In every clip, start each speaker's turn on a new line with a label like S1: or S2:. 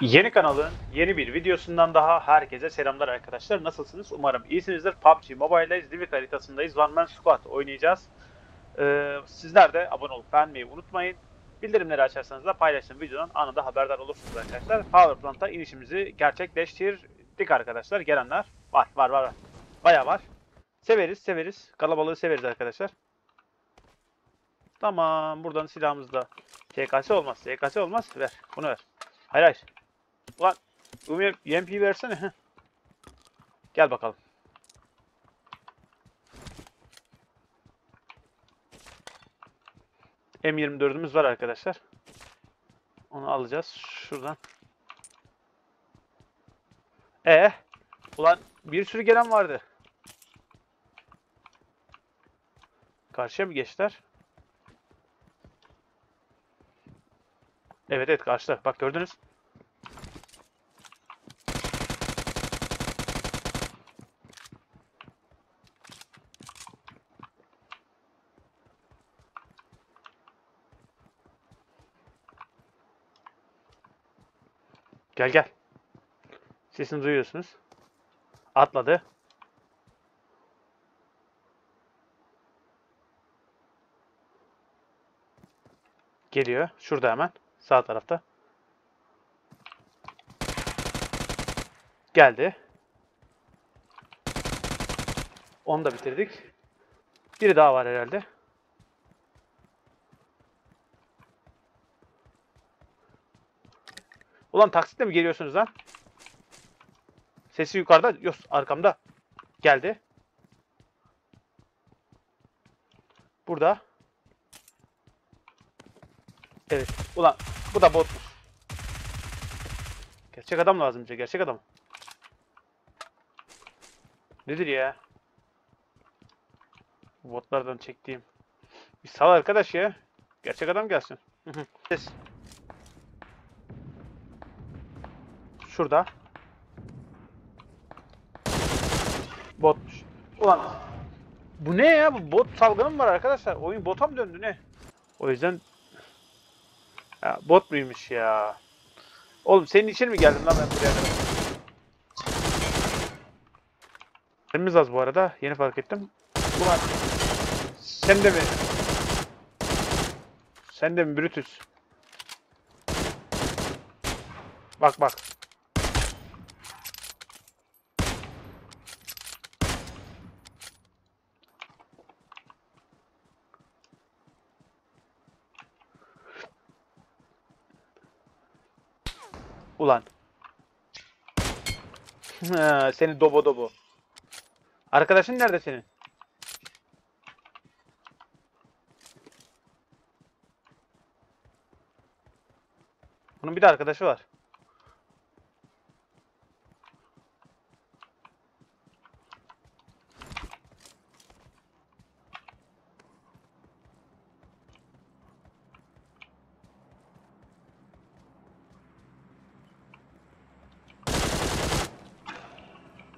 S1: Yeni kanalın yeni bir videosundan daha herkese selamlar arkadaşlar. Nasılsınız? Umarım iyisinizdir. PUBG Mobile'deyiz. Livik haritasındayız. One Man Squad oynayacağız. Ee, sizler de abone olup beğenmeyi unutmayın. Bildirimleri açarsanız da paylaştığım videodan anında haberdar olursunuz arkadaşlar. Powerplant'a inişimizi gerçekleştirdik arkadaşlar. Gelenler var var var. var. Bayağı var. Severiz severiz. Kalabalığı severiz arkadaşlar. Tamam. Buradan silahımız da SKS olmaz. SKS olmaz. Ver. Bunu ver. Hayır hayır. Ulan Umi UMP versene. heh. Gel bakalım. M24'ümüz var arkadaşlar. Onu alacağız şuradan. E ulan bir sürü gelen vardı. Karşıya mı geçtiler? Evet evet karşıda. Bak gördünüz. Gel gel. Sesini duyuyorsunuz. Atladı. Geliyor. Şurada hemen. Sağ tarafta. Geldi. Onu da bitirdik. Biri daha var herhalde. Ulan taksitle mi geliyorsunuz lan? Sesi yukarıda. Yok arkamda. Geldi. Burada. Evet. Ulan bu da botmuş. Gerçek adam lazım bize. Gerçek adam. Nedir ya? Botlardan çektiğim. Bir sal arkadaş ya. Gerçek adam gelsin. Şurada. Botmuş. Ulan bu ne ya? Bu bot salgını mı var arkadaşlar? Oyun bota mı döndü ne? O yüzden ya, bot muymuş ya? Oğlum senin için mi geldim lan ben buraya kadar? Az bu arada. Yeni fark ettim. Ulan sen de mi? Sen de mi Brutus? Bak bak. Ulan. Seni dobo dobo. Arkadaşın nerede senin? Bunun bir de arkadaşı var.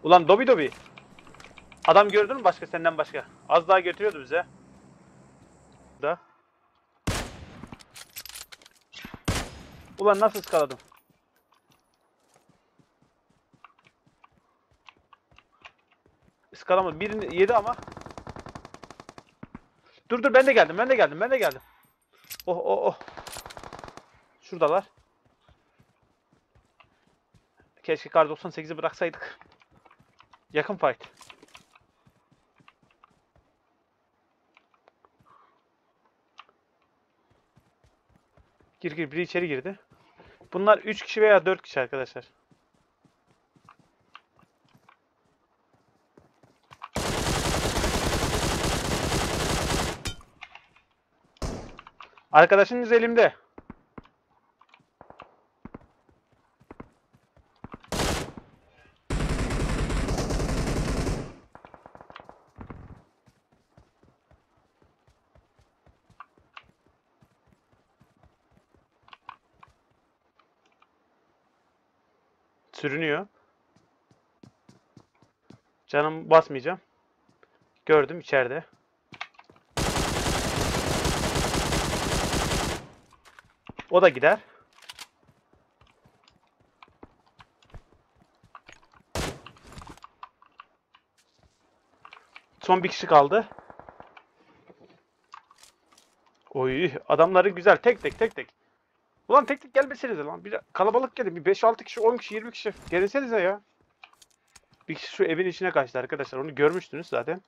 S1: Ulan Dobi Dobi. Adam gördün mü başka senden başka? Az daha götürüyordu bize. Da. Ulan nasıl ıskaladım? Iskalamadım. Birini yedi ama. Dur dur ben de geldim. Ben de geldim. Ben de geldim. Oh oh oh. Şuradalar. Keşke kar 98'i bıraksaydık. Yakın fight. Gir gir biri içeri girdi. Bunlar 3 kişi veya 4 kişi arkadaşlar. Arkadaşınız elimde. Sürünüyor. Canım basmayacağım. Gördüm içeride. O da gider. Son bir kişi kaldı. Oy adamları güzel tek tek tek tek. Ulan tek tek gelmesenize lan. Bir kalabalık gelin. Bir 5-6 kişi, 10 kişi, 20 kişi. Gelsenize ya. Bir kişi şu evin içine kaçtı arkadaşlar. Onu görmüştünüz zaten.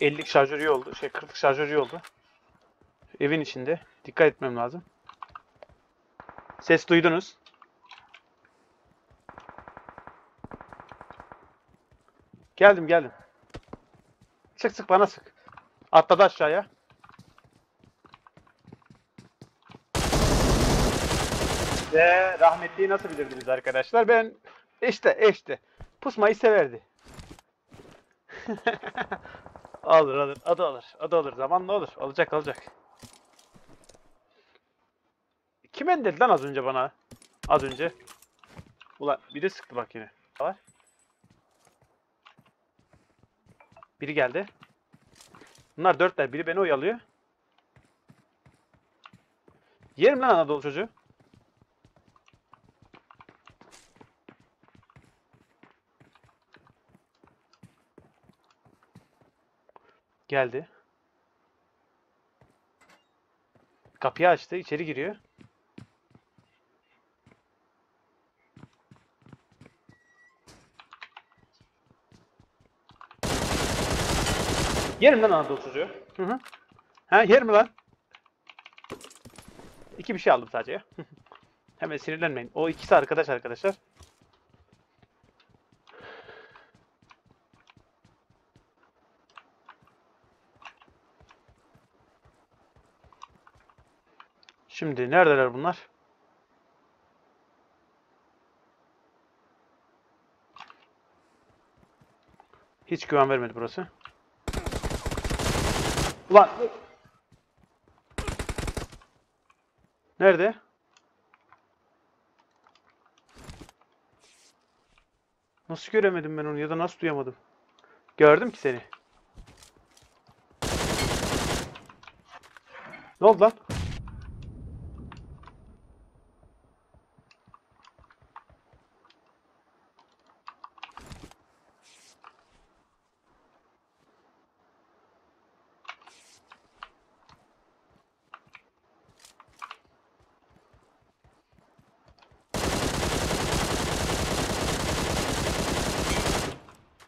S1: E, 50'lik şarjör iyi oldu. Şey 40'lık şarjör iyi oldu. Evin içinde. Dikkat etmem lazım. Ses duydunuz. Geldim geldim. Sık sık bana sık. Atladı aşağıya. Ve rahmetliyi nasıl bilirdiniz arkadaşlar? Ben işte işte pusmayı severdi. alır alır. Adı alır. Adı alır. Zamanla olur. Alacak alacak. Kim endeldi lan az önce bana? Az önce. Ulan biri sıktı bak yine. Var. Biri geldi. Bunlar dörtler. Biri beni oyalıyor. Yerim lan Anadolu çocuğu. Geldi. Kapıyı açtı. içeri giriyor. Yerim lan Anadolu çocuğu. Hı hı. Ha yer mi lan? İki bir şey aldım sadece ya. Hemen sinirlenmeyin. O ikisi arkadaş arkadaşlar. Şimdi neredeler bunlar? Hiç güven vermedi burası. Ulan. Nerede? Nasıl göremedim ben onu ya da nasıl duyamadım? Gördüm ki seni. Ne oldu lan?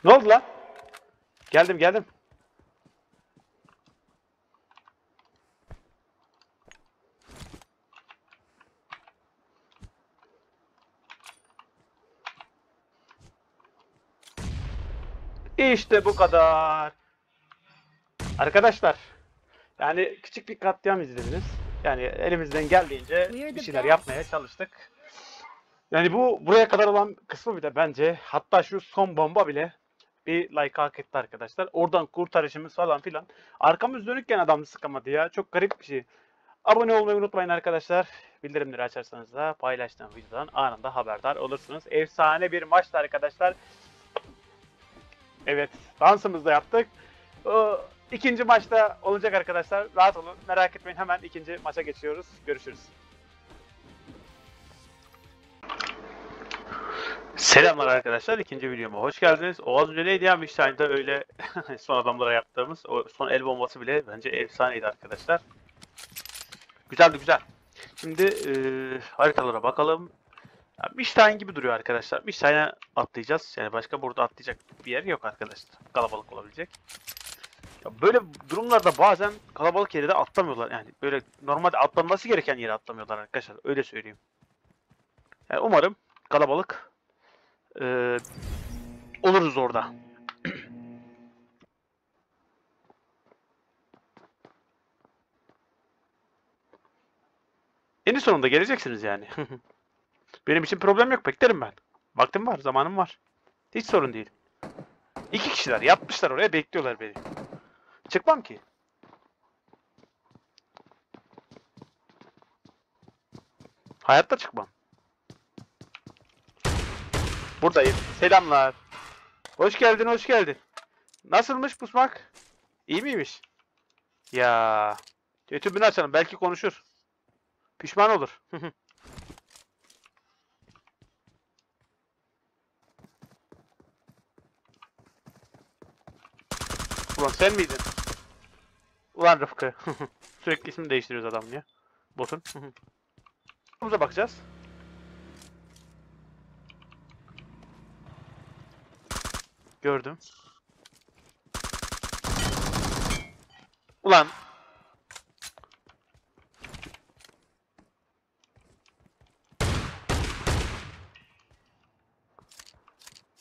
S1: Ne oldu lan? Geldim geldim. İşte bu kadar. Arkadaşlar, yani küçük bir katliam izlediniz. Yani elimizden geldiğince bir şeyler yapmaya çalıştık. Yani bu buraya kadar olan kısmı bile bence hatta şu son bomba bile bir like hak etti arkadaşlar. Oradan kurtarışımız falan filan. Arkamız dönükken adam sıkamadı ya. Çok garip bir şey. Abone olmayı unutmayın arkadaşlar. Bildirimleri açarsanız da paylaştığım videodan anında haberdar olursunuz. Efsane bir maçtı arkadaşlar. Evet dansımızı da yaptık. İkinci maçta olacak arkadaşlar. Rahat olun. Merak etmeyin. Hemen ikinci maça geçiyoruz. Görüşürüz. Selamlar arkadaşlar. ikinci videoma hoş geldiniz. O az önce neydi ya Miştay'da öyle son adamlara yaptığımız o son el bombası bile bence efsaneydi arkadaşlar. Güzeldi güzel. Şimdi e, haritalara bakalım. Ya, Miştayn gibi duruyor arkadaşlar. Miştayn'a atlayacağız. Yani başka burada atlayacak bir yer yok arkadaşlar. Kalabalık olabilecek. Ya böyle durumlarda bazen kalabalık yere de atlamıyorlar. Yani böyle normalde atlanması gereken yere atlamıyorlar arkadaşlar. Öyle söyleyeyim. Yani umarım kalabalık ee, oluruz orada. en sonunda geleceksiniz yani. Benim için problem yok. Beklerim ben. Vaktim var, zamanım var. Hiç sorun değil. İki kişiler yatmışlar oraya bekliyorlar beni. Çıkmam ki. Hayatta çıkmam. Buradayım. Selamlar. Hoş geldin, hoş geldin. Nasılmış pusmak? İyi miymiş? Ya. YouTube'unu açalım. Belki konuşur. Pişman olur. Ulan sen miydin? Ulan Rıfkı. Sürekli isim değiştiriyoruz adam ya. Botun. Buna bakacağız. Gördüm. Ulan.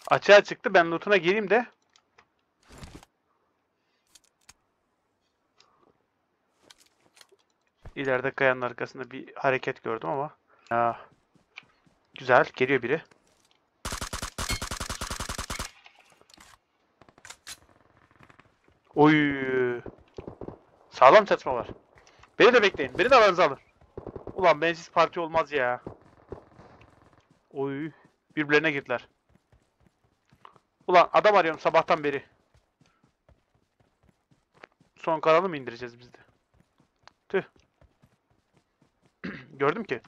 S1: Açığa çıktı. Ben lootuna gireyim de. İleride kayanın arkasında bir hareket gördüm ama. Ya. Güzel. Geliyor biri. Oy. Sağlam çatışma var. Beni de bekleyin. Beni de aranıza alın. Ulan bensiz parti olmaz ya. Oy. Birbirlerine girdiler. Ulan adam arıyorum sabahtan beri. Son kanalı mı indireceğiz biz de? Tüh. Gördüm ki.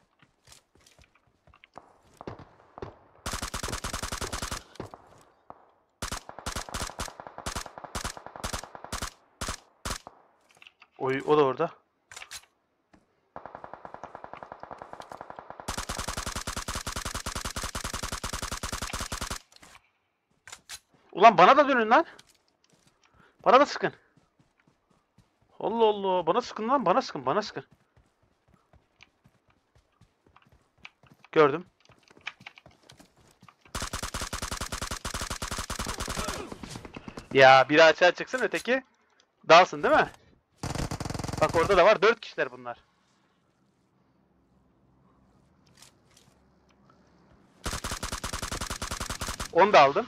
S1: Oy o da orada. Ulan bana da dönün lan. Bana da sıkın. Allah Allah. Bana sıkın lan. Bana sıkın. Bana sıkın. Gördüm. Ya biri açığa çıksın öteki dalsın değil mi? Bak orada da var. Dört kişiler bunlar. Onu da aldım.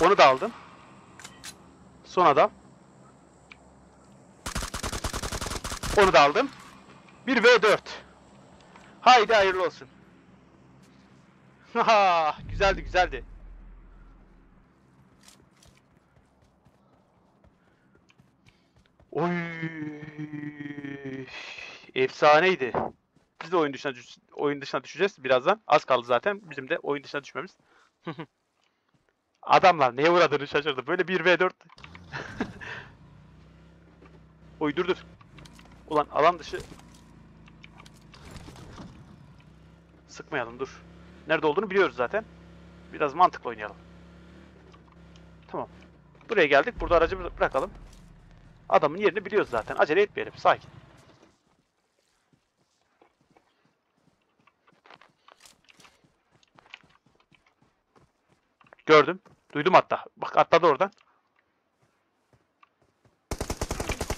S1: Onu da aldım. Son adam. Onu da aldım. 1 v 4. Haydi hayırlı olsun. Güzeldi güzeldi. Oy. Efsaneydi. Biz de oyun dışına düş- oyun dışına düşeceğiz birazdan. Az kaldı zaten. Bizim de oyun dışına düşmemiz. Adamlar neye uğradığını şaşırdı. Böyle 1v4. Oy dur dur. Ulan alan dışı. Sıkmayalım dur. Nerede olduğunu biliyoruz zaten. Biraz mantıklı oynayalım. Tamam. Buraya geldik. Burada aracı bıra- bırakalım. Adamın yerini biliyoruz zaten. Acele etmeyelim. Sakin. Gördüm. Duydum hatta. Bak atladı oradan.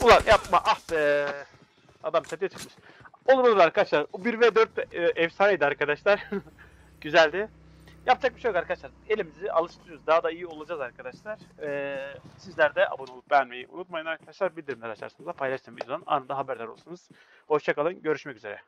S1: Ulan yapma ah be. Adam çatıya çıkmış. Olur olur arkadaşlar. O 1 ve 4 e, efsaneydi arkadaşlar. Güzeldi. Yapacak bir şey yok arkadaşlar. Elimizi alıştırıyoruz. Daha da iyi olacağız arkadaşlar. Ee, sizler de abone olup beğenmeyi unutmayın arkadaşlar. Bildirimler açarsanız da paylaştığım videodan anında haberdar olursunuz. Hoşçakalın. Görüşmek üzere.